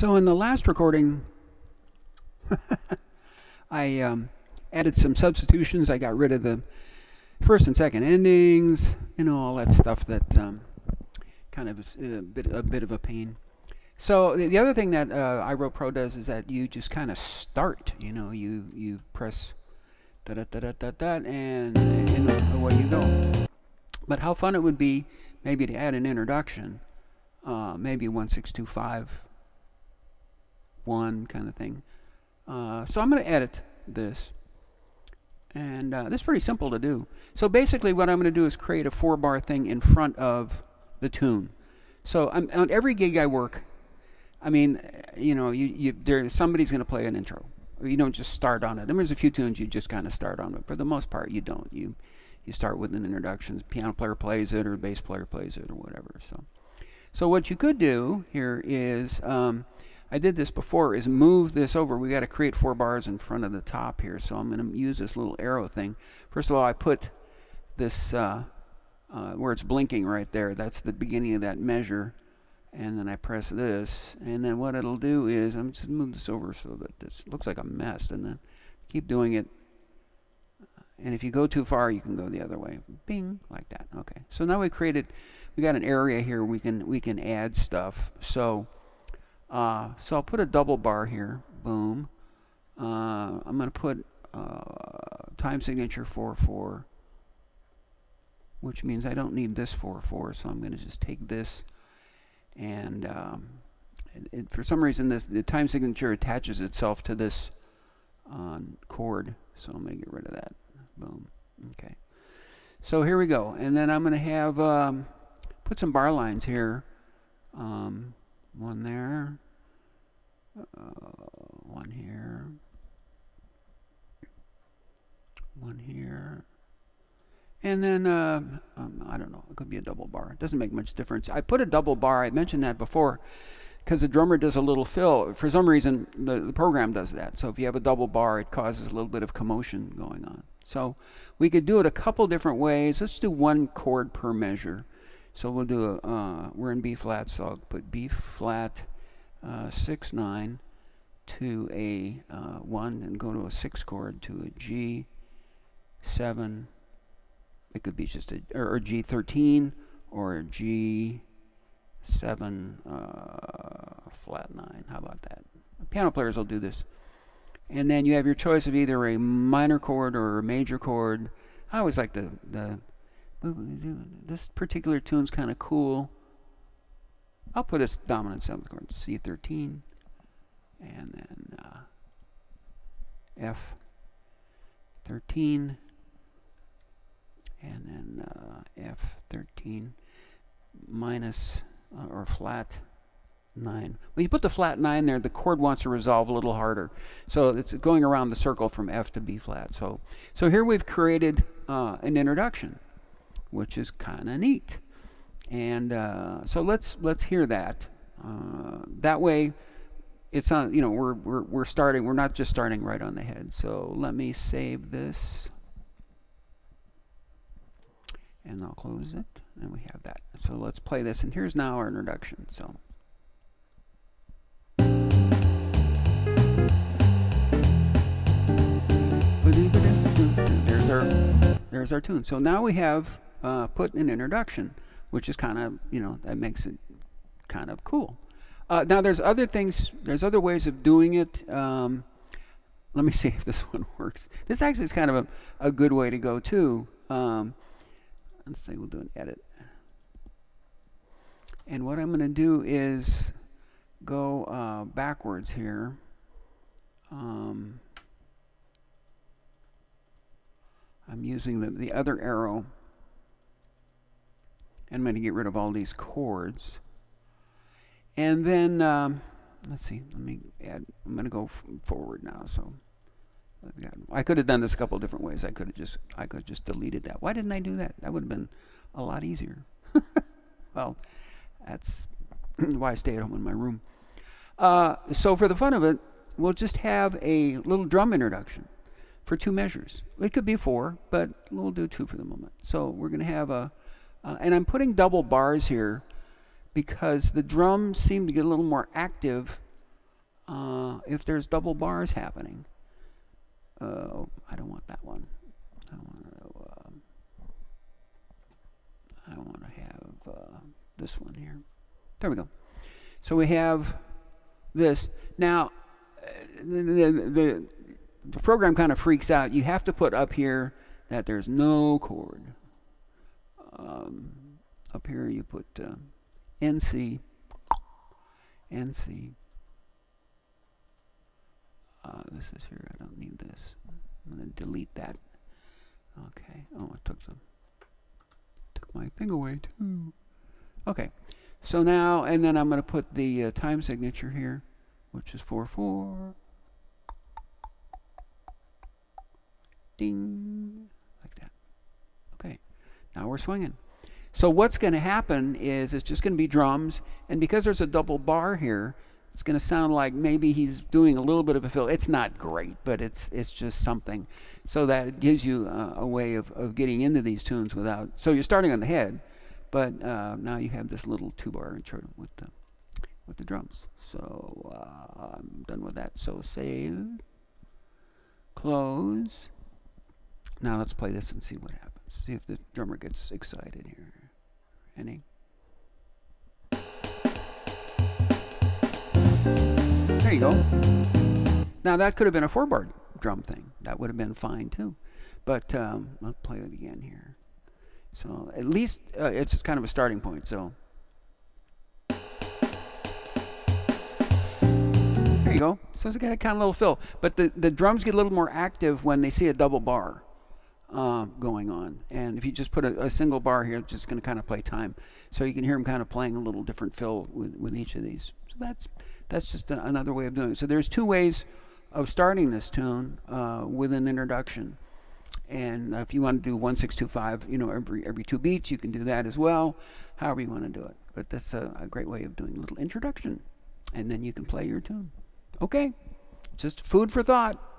So in the last recording, I um, added some substitutions. I got rid of the first and second endings, you know, all that stuff that um, kind of is a bit, a bit of a pain. So the, the other thing that uh, iReal Pro does is that you just kind of start. You know, you you press da da da da da da, and, and away you go. But how fun it would be maybe to add an introduction, uh, maybe 1625 one kind of thing. Uh, so I'm going to edit this. And uh, this is pretty simple to do. So basically what I'm going to do is create a four bar thing in front of the tune. So I'm, on every gig I work, I mean, you know, you, you, there, somebody's going to play an intro. You don't just start on it. And there's a few tunes you just kind of start on, but for the most part, you don't. You you start with an introduction. The piano player plays it, or bass player plays it, or whatever. So, so what you could do here is um, I did this before, is move this over. We got to create four bars in front of the top here. So I'm going to use this little arrow thing. First of all, I put this uh, uh, where it's blinking right there. That's the beginning of that measure. And then I press this. And then what it'll do is, I'm just move this over so that this looks like a mess. And then keep doing it. And if you go too far, you can go the other way. Bing, like that. Okay. So now we created, we got an area here we can we can add stuff. So uh, so I'll put a double bar here. Boom. Uh, I'm going to put uh, time signature 4 4, which means I don't need this 4 4. So I'm going to just take this and um, it, it, for some reason this the time signature attaches itself to this uh, chord. So I'm going to get rid of that. Boom. Okay. So here we go. And then I'm going to have um, put some bar lines here. Um, one there, uh, one here, one here, and then uh, um, I don't know. It could be a double bar. It doesn't make much difference. I put a double bar. I mentioned that before because the drummer does a little fill. For some reason, the, the program does that. So if you have a double bar, it causes a little bit of commotion going on. So we could do it a couple different ways. Let's do one chord per measure. So we'll do a, uh, we're in B flat, so I'll put B flat uh, 6 9 to a uh, 1 and go to a 6 chord to a G 7. It could be just a, or, or G 13 or a G 7 uh, flat 9. How about that? Piano players will do this. And then you have your choice of either a minor chord or a major chord. I always like the, the this particular tune's kind of cool. I'll put a dominant seventh chord, C13, and then uh, F13, and then uh, F13 minus uh, or flat 9. When you put the flat 9 there, the chord wants to resolve a little harder. So it's going around the circle from F to B flat. So, so here we've created uh, an introduction which is kind of neat. And uh, so let's let's hear that. Uh, that way, it's not You know, we're we're we're starting. We're not just starting right on the head. So let me save this, and I'll close it, and we have that. So let's play this. And here's now our introduction. So. There's our there's our tune. So now we have uh, put an introduction, which is kind of, you know, that makes it kind of cool. Uh, now, there's other things, there's other ways of doing it. Um, let me see if this one works. This actually is kind of a, a good way to go, too. Um, let's say we'll do an edit. And what I'm going to do is go uh, backwards here. Um, I'm using the, the other arrow I'm going to get rid of all these chords. And then, um, let's see, let me add, I'm going to go forward now. So I could have done this a couple different ways. I could have just, I could have just deleted that. Why didn't I do that? That would have been a lot easier. well, that's why I stay at home in my room. Uh, so for the fun of it, we'll just have a little drum introduction for two measures. It could be four, but we'll do two for the moment. So we're going to have a uh, and I'm putting double bars here because the drums seem to get a little more active uh, if there's double bars happening. Uh, I don't want that one. I want to. Um, I want to have uh, this one here. There we go. So we have this now. uh, The, the, the, the program kind of freaks out. You have to put up here that there's no chord. Um, up here you put uh, NC, NC. Uh, this is here. I don't need this. I'm going to delete that. Okay. Oh, it took the took my thing away too. Okay. So now, and then I'm going to put the uh, time signature here, which is 4 4. Ding. Now we're swinging. So what's going to happen is it's just going to be drums, and because there's a double bar here, it's going to sound like maybe he's doing a little bit of a fill. It's not great, but it's it's just something. So that it gives you a way of, of getting into these tunes without. So you're starting on the head, but uh, now you have this little two bar intro with the with the drums. So uh, I'm done with that. So save, close. Now let's play this and see what happens. See if the drummer gets excited here. Any? There you go. Now that could have been a four bar drum thing. That would have been fine too. But um, let's play it again here. So at least uh, it's kind of a starting point. So there you go. So it's got a kind of little fill. But the, the drums get a little more active when they see a double bar uh, going on. And if you just put a, a single bar here, it's just going to kind of play time. So you can hear them kind of playing a little different fill with, with each of these. So that's that's just a, another way of doing it. So there's two ways of starting this tune uh, with an introduction. And if you want to do 1625, you know, every every two beats, you can do that as well. However you want to do it. But that's a, a great way of doing a little introduction. And then you can play your tune. Okay. Just food for thought.